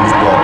James Bond.